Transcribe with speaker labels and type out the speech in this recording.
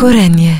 Speaker 1: Korenie.